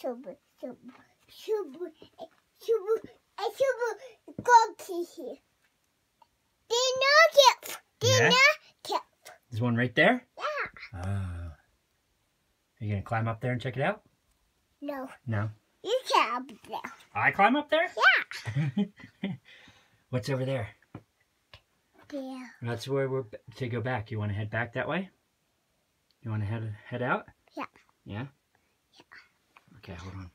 super, super, super, super, super cookie here. Dinner kip, dinner Yeah? kip. There's one right there? Yeah. Oh. Are you going to climb up there and check it out? No, No. you can't up there. I climb up there? Yeah. What's over there? Yeah. That's where we're to go back. You want to head back that way? You want to head head out? Yeah. Yeah? Okay, hold on.